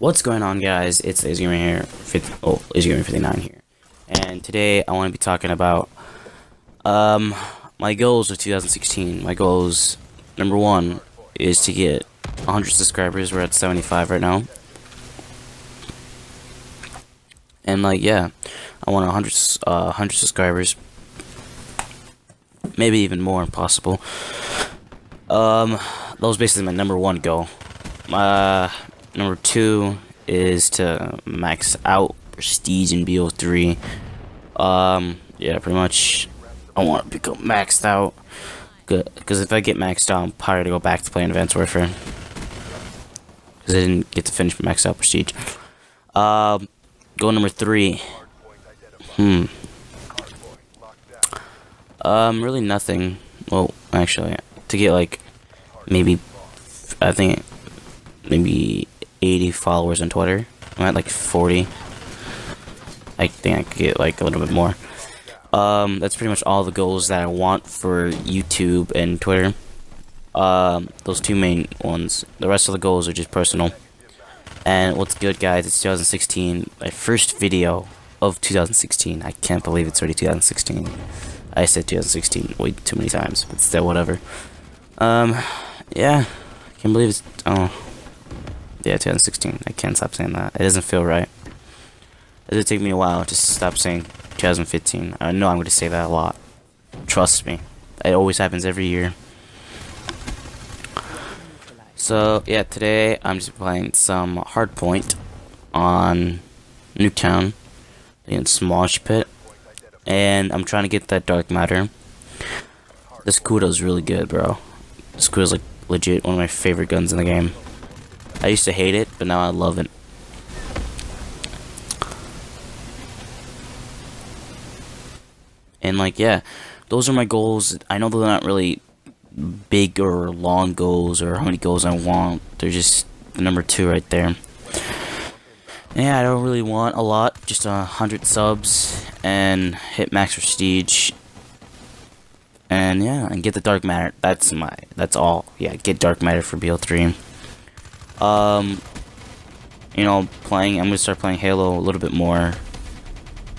What's going on guys, it's Lazy Gamer here, 50, oh, Lazy Gamer 59 here, and today I want to be talking about, um, my goals of 2016, my goals, number one, is to get 100 subscribers, we're at 75 right now, and like, yeah, I want 100, uh, 100 subscribers, maybe even more if possible, um, that was basically my number one goal, uh, Number two is to max out Prestige in BO3. Um, yeah, pretty much I want to become maxed out. Because if I get maxed out, I'm probably to go back to playing Advanced Warfare. Because I didn't get to finish maxed out Prestige. Um, goal number three. Hmm. Um, really nothing. Well, actually, to get like, maybe, I think, maybe 80 followers on Twitter. I'm at like 40. I think I could get like a little bit more. Um, that's pretty much all the goals that I want for YouTube and Twitter. Um, those two main ones. The rest of the goals are just personal. And what's good, guys? It's 2016. My first video of 2016. I can't believe it's already 2016. I said 2016 way too many times, but still, whatever. Um, yeah. I can't believe it's. Oh. Yeah, 2016. I can't stop saying that. It doesn't feel right. It take me a while to stop saying 2015. I know I'm going to say that a lot. Trust me. It always happens every year. So, yeah, today I'm just playing some Hardpoint on Nuketown in Smosh Pit. And I'm trying to get that Dark Matter. This Kuda's really good, bro. This Kuda's like legit one of my favorite guns in the game. I used to hate it, but now I love it. And like, yeah, those are my goals. I know they're not really big or long goals or how many goals I want. They're just the number two right there. Yeah, I don't really want a lot. Just a hundred subs and hit max prestige. And yeah, and get the dark matter. That's my. That's all. Yeah, get dark matter for BO3 um, you know, playing, I'm gonna start playing Halo a little bit more.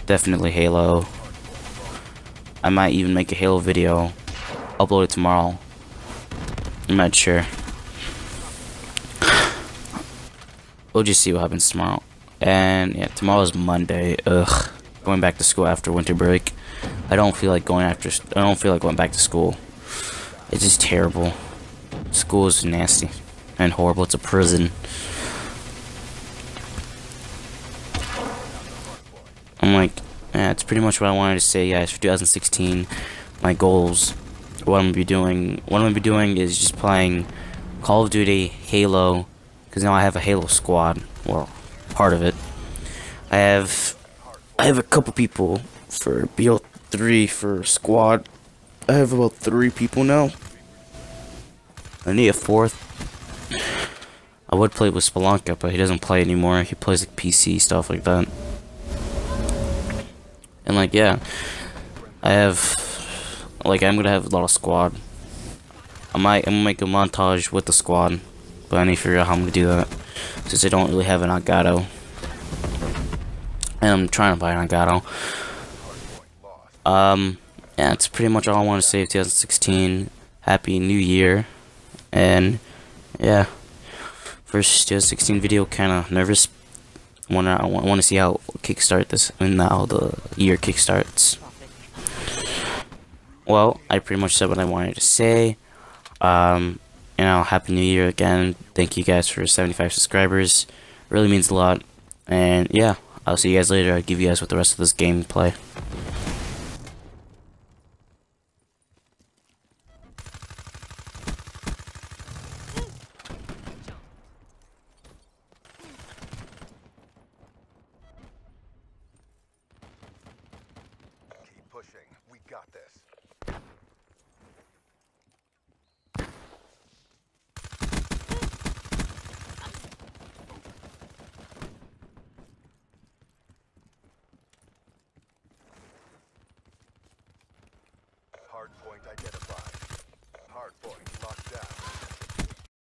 Definitely Halo. I might even make a Halo video, upload it tomorrow. I'm not sure. We'll just see what happens tomorrow. And yeah, tomorrow's Monday. Ugh, going back to school after winter break. I don't feel like going after. I don't feel like going back to school. It's just terrible. School is nasty and horrible. It's a prison. I'm like, yeah, that's pretty much what I wanted to say, guys, for 2016. My goals, what I'm gonna be doing, what I'm gonna be doing is just playing Call of Duty, Halo, because now I have a Halo squad. Well, part of it. I have, I have a couple people for BO3 for squad. I have about three people now. I need a fourth. I would play with Spelunka, but he doesn't play anymore. He plays like PC stuff like that. And like yeah, I have like I'm gonna have a lot of squad. I might I'm gonna make a montage with the squad, but I need to figure out how I'm gonna do that since I don't really have an Elgato. And I'm trying to buy an Elgato. Um, yeah, that's pretty much all I want to say of 2016. Happy New Year, and yeah. First 2016 video, kind of nervous. Wanna I want to see how kickstart this and now the year kickstarts. Well, I pretty much said what I wanted to say. Um, you know, happy New Year again. Thank you guys for 75 subscribers. Really means a lot. And yeah, I'll see you guys later. I'll give you guys what the rest of this gameplay. Got this. Hardpoint identified. Hardpoint